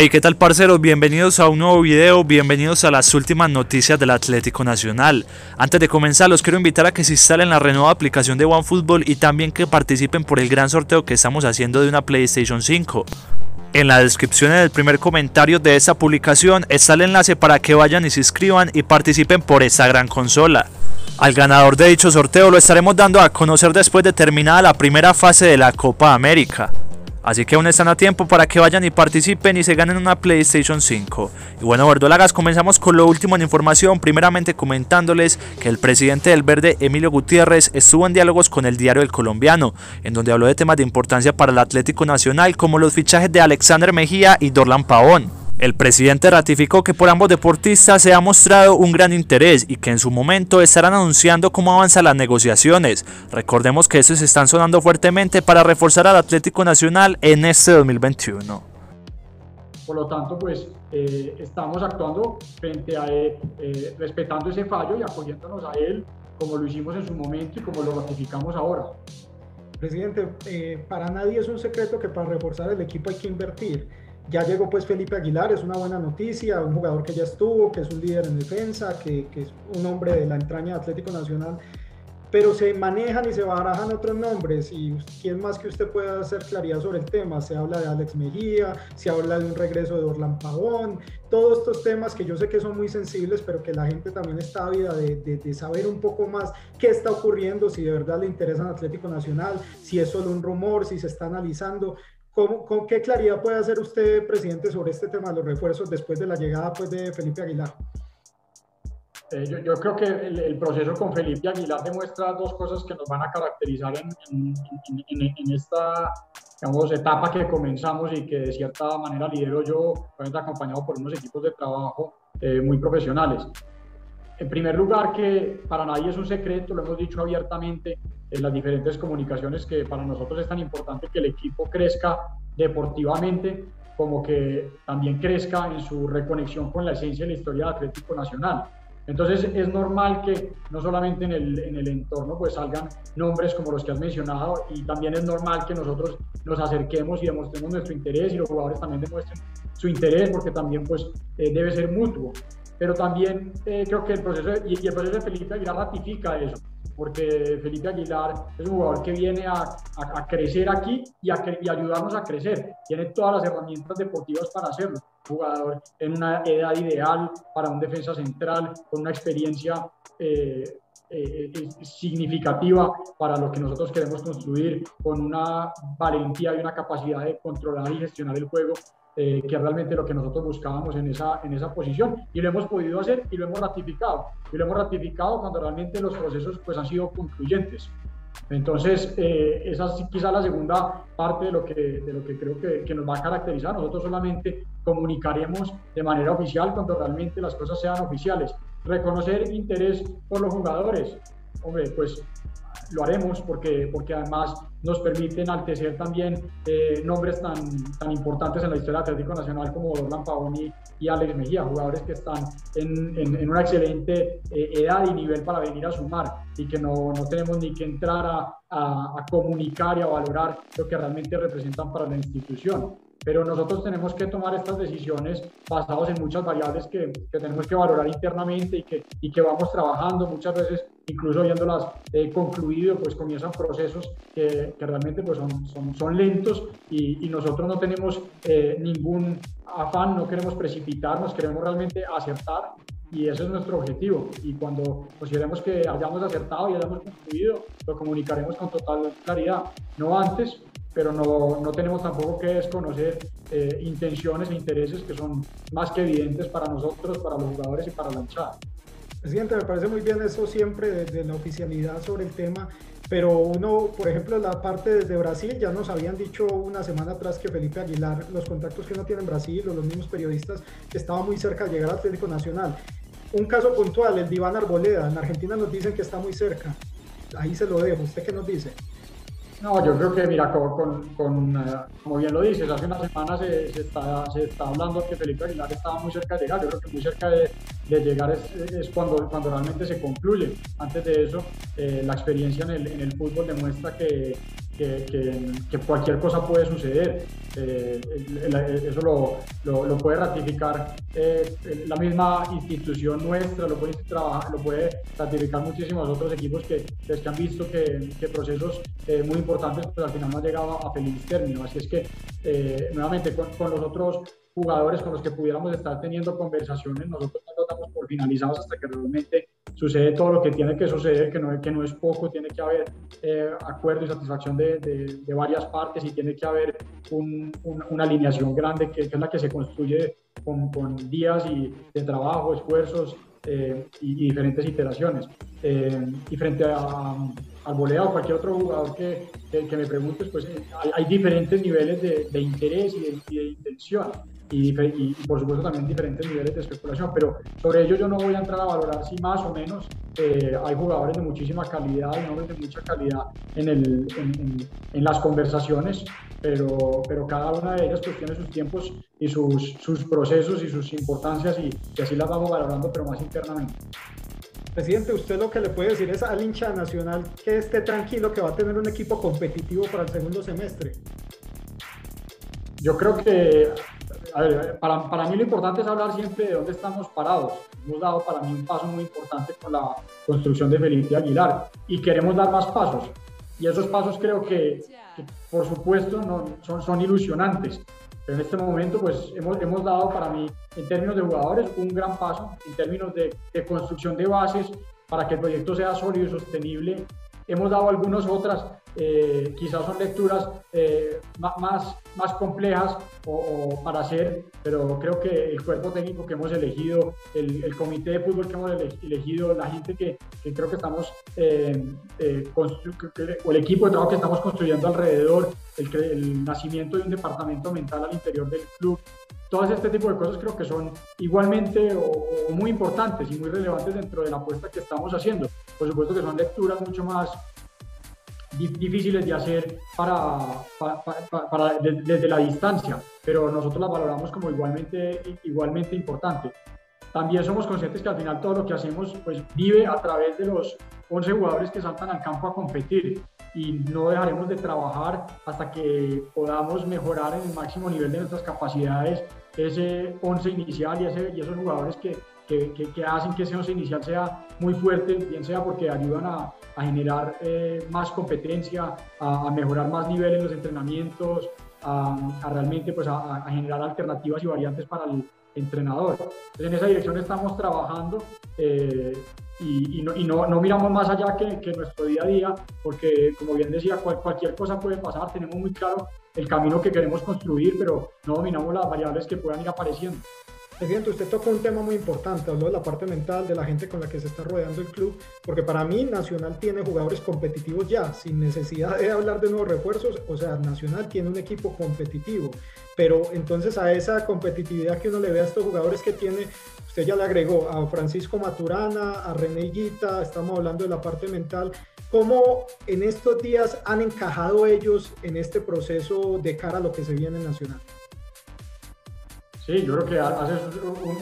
Hey, ¿qué tal parceros? Bienvenidos a un nuevo video, bienvenidos a las últimas noticias del Atlético Nacional. Antes de comenzar, los quiero invitar a que se instalen la renueva aplicación de OneFootball y también que participen por el gran sorteo que estamos haciendo de una PlayStation 5. En la descripción del primer comentario de esta publicación está el enlace para que vayan y se inscriban y participen por esta gran consola. Al ganador de dicho sorteo lo estaremos dando a conocer después de terminada la primera fase de la Copa América. Así que aún están a tiempo para que vayan y participen y se ganen una PlayStation 5. Y bueno, verdolagas, comenzamos con lo último en información, primeramente comentándoles que el presidente del Verde, Emilio Gutiérrez, estuvo en diálogos con el diario El Colombiano, en donde habló de temas de importancia para el Atlético Nacional como los fichajes de Alexander Mejía y Dorlan Pavón. El presidente ratificó que por ambos deportistas se ha mostrado un gran interés y que en su momento estarán anunciando cómo avanzan las negociaciones. Recordemos que estos están sonando fuertemente para reforzar al Atlético Nacional en este 2021. Por lo tanto, pues eh, estamos actuando frente a él, eh, respetando ese fallo y apoyándonos a él como lo hicimos en su momento y como lo ratificamos ahora. Presidente, eh, para nadie es un secreto que para reforzar el equipo hay que invertir ya llegó pues Felipe Aguilar, es una buena noticia, un jugador que ya estuvo, que es un líder en defensa, que, que es un hombre de la entraña de Atlético Nacional, pero se manejan y se barajan otros nombres y quién más que usted pueda hacer claridad sobre el tema. Se habla de Alex Mejía, se habla de un regreso de Orlán Pavón, todos estos temas que yo sé que son muy sensibles, pero que la gente también está ávida de, de, de, saber un poco más qué está ocurriendo, si de verdad le interesa al Atlético Nacional, si es solo un rumor, si se está analizando. ¿Con qué claridad puede hacer usted, presidente, sobre este tema de los refuerzos después de la llegada pues, de Felipe Aguilar? Eh, yo, yo, creo que el, el, proceso con Felipe Aguilar demuestra dos cosas que nos van a caracterizar en, en, en, en esta digamos, etapa que comenzamos y que de cierta manera lidero yo, acompañado por unos equipos de trabajo eh, muy profesionales. En primer lugar, que para nadie es un secreto, lo hemos dicho abiertamente en las diferentes comunicaciones, que para nosotros es tan importante que el equipo crezca deportivamente como que también crezca en su reconexión con la esencia de la historia del Atlético Nacional. Entonces es normal que no solamente en el, en el entorno pues salgan nombres como los que has mencionado y también es normal que nosotros nos acerquemos y demostremos nuestro interés y los jugadores también demuestren su interés porque también pues eh, debe ser mutuo pero también eh, creo que el proceso, de, y, el proceso de Felipe Aguilar ratifica eso, porque Felipe Aguilar es un jugador que viene a, a, a crecer aquí y, a, y ayudarnos a crecer, tiene todas las herramientas deportivas para hacerlo, jugador en una edad ideal para un defensa central, con una experiencia eh, eh, significativa para lo que nosotros queremos construir, con una valentía y una capacidad de controlar y gestionar el juego eh, que realmente lo que nosotros buscábamos en esa, en esa posición. Y lo hemos podido hacer y lo hemos ratificado. Y lo hemos ratificado cuando realmente los procesos pues, han sido concluyentes. Entonces, eh, esa es quizá la segunda parte de lo que, de lo que creo que, que, nos va a caracterizar. Nosotros solamente comunicaremos de manera oficial cuando realmente las cosas sean oficiales. Reconocer interés por los jugadores. Hombre, pues lo haremos porque, porque además nos permite enaltecer también eh, nombres tan, tan importantes en la historia del Atlético Nacional como Dorlan Pavoni y Alex Mejía, jugadores que están en, en, en una excelente eh, edad y nivel para venir a sumar y que no, no tenemos ni que entrar a, a, a comunicar y a valorar lo que realmente representan para la institución. Pero nosotros tenemos que tomar estas decisiones basadas en muchas variables que, que, tenemos que valorar internamente y que, y que vamos trabajando. Muchas veces, incluso viéndolas eh, concluido, pues comienzan procesos que, que realmente pues son, son, son lentos y, y, nosotros no tenemos eh, ningún afán, no queremos precipitarnos, queremos realmente acertar y ese es nuestro objetivo. Y cuando consideremos que hayamos acertado y hayamos concluido, lo comunicaremos con total claridad, no antes, pero no, no tenemos tampoco que desconocer eh, intenciones e intereses que son más que evidentes para nosotros, para los jugadores y para la hinchada. Presidente, me parece muy bien eso siempre desde la oficialidad sobre el tema, pero uno, por ejemplo, la parte desde Brasil, ya nos habían dicho una semana atrás que Felipe Aguilar, los contactos que uno tiene en Brasil o los mismos periodistas, estaba muy cerca de llegar al Atlético Nacional. Un caso puntual, el Diván Arboleda, en Argentina nos dicen que está muy cerca. Ahí se lo dejo, ¿usted qué nos dice? No, yo creo que, mira, con, con, uh, como bien lo dices, hace una semana se, se, está, se está hablando que Felipe Aguilar estaba muy cerca de llegar. Yo creo que muy cerca de, de llegar es, es, cuando, cuando realmente se concluye. Antes de eso, eh, la experiencia en el, en el fútbol demuestra que, que, cualquier cosa puede suceder. Eh, eso lo, lo, puede ratificar eh, la misma institución nuestra, lo puede, trabajar, lo puede ratificar muchísimos otros equipos que, pues, que han visto que, que procesos eh, muy importantes pues al final no han llegado a feliz término. Así es que, nuevamente, con, con los otros jugadores con los que pudiéramos estar teniendo conversaciones, nosotros no lo damos por finalizados hasta que realmente sucede todo lo que tiene que suceder, que no, es poco, tiene que haber eh, acuerdo y satisfacción de, varias partes y tiene que haber una alineación grande que, es la que se construye con, días y de trabajo, esfuerzos eh, y, diferentes iteraciones. Eh, y frente al voleo o cualquier otro jugador que, me preguntes, pues hay, hay diferentes niveles de, interés y y de intención y, por supuesto también diferentes niveles de especulación, pero sobre ello yo no voy a entrar a valorar si más o menos eh, hay jugadores de muchísima calidad y nombres de mucha calidad en, el, en, en, las conversaciones, pero, pero cada una de ellas pues tiene sus tiempos y sus, sus procesos y sus importancias y, y así las vamos valorando, pero más internamente. Presidente, usted lo que le puede decir es al hincha nacional que esté tranquilo que va a tener un equipo competitivo para el segundo semestre. Yo creo que para, para, mí lo importante es hablar siempre de dónde estamos parados. Hemos dado para mí un paso muy importante con la construcción de Felipe Aguilar y queremos dar más pasos. Y esos pasos creo que, por supuesto, no, son, son ilusionantes. Pero en este momento, pues hemos, hemos dado para mí, en términos de jugadores, un gran paso, en términos de, de construcción de bases para que el proyecto sea sólido y sostenible. Hemos dado algunas otras eh, quizás son lecturas eh, más, más complejas o, para hacer, pero creo que el cuerpo técnico que hemos elegido, el, el comité de fútbol que hemos elegido, la gente que, que creo que estamos, eh, o el equipo de trabajo que estamos construyendo alrededor, el, el nacimiento de un departamento mental al interior del club, todas este tipo de cosas creo que son igualmente o, muy importantes y muy relevantes dentro de la apuesta que estamos haciendo. Por supuesto que son lecturas mucho más difíciles de hacer para, para, desde la distancia, pero nosotros las valoramos como igualmente, igualmente importante. También somos conscientes que al final todo lo que hacemos pues, vive a través de los 11 jugadores que saltan al campo a competir y no dejaremos de trabajar hasta que podamos mejorar en el máximo nivel de nuestras capacidades ese 11 inicial y, ese, y esos jugadores que, que, que, hacen que ese 11 inicial sea muy fuerte, bien sea porque ayudan a, a generar eh, más competencia, a, mejorar más niveles en los entrenamientos, a, realmente pues a, generar alternativas y variantes para el entrenador. Entonces, en esa dirección estamos trabajando eh, y, no, y no, no, miramos más allá que, que, nuestro día a día, porque como bien decía, cualquier cosa puede pasar, tenemos muy claro el camino que queremos construir, pero no dominamos las variables que puedan ir apareciendo. Presidente, usted tocó un tema muy importante, habló de la parte mental, de la gente con la que se está rodeando el club, porque para mí Nacional tiene jugadores competitivos ya, sin necesidad de hablar de nuevos refuerzos, o sea, Nacional tiene un equipo competitivo, pero entonces a esa competitividad que uno le ve a estos jugadores que tiene, usted ya le agregó a Francisco Maturana, a René Guita, estamos hablando de la parte mental, ¿cómo en estos días han encajado ellos en este proceso de cara a lo que se viene en Nacional? Sí, yo creo que haces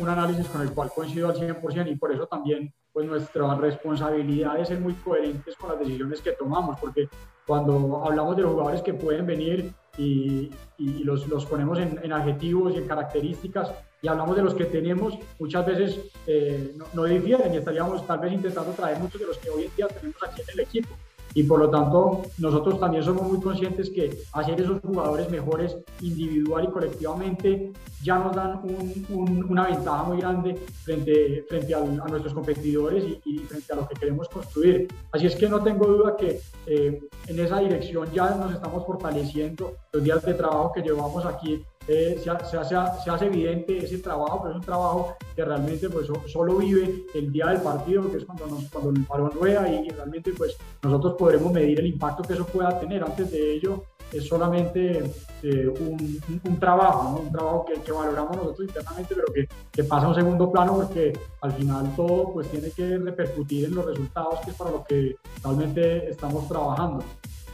un, análisis con el cual coincido al 100% y por eso también pues nuestra responsabilidad es ser muy coherentes con las decisiones que tomamos, porque cuando hablamos de los jugadores que pueden venir y, y los, los, ponemos en, en, adjetivos y en características y hablamos de los que tenemos, muchas veces eh, no, no difieren y estaríamos tal vez intentando traer muchos de los que hoy en día tenemos aquí en el equipo y por lo tanto nosotros también somos muy conscientes que hacer esos jugadores mejores individual y colectivamente ya nos dan una ventaja muy grande frente, frente a, nuestros competidores y, frente a lo que queremos construir. Así es que no tengo duda que eh, en esa dirección ya nos estamos fortaleciendo los días de trabajo que llevamos aquí eh, se, hace, evidente ese trabajo, pero es un trabajo que realmente pues, solo vive el día del partido, que es cuando, nos, cuando el balón rueda y, realmente pues, nosotros podremos medir el impacto que eso pueda tener. Antes de ello es solamente eh, un, trabajo, un trabajo que, que, valoramos nosotros internamente, pero que, que, pasa a un segundo plano porque al final todo pues, tiene que repercutir en los resultados, que es para lo que realmente estamos trabajando.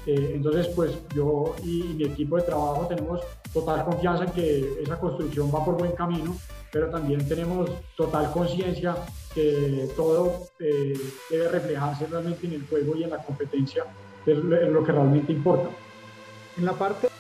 Eh, entonces, pues yo y, mi equipo de trabajo tenemos total confianza en que esa construcción va por buen camino, pero también tenemos total conciencia que todo eh, debe reflejarse realmente en el juego y en la competencia, es lo que realmente importa. En la parte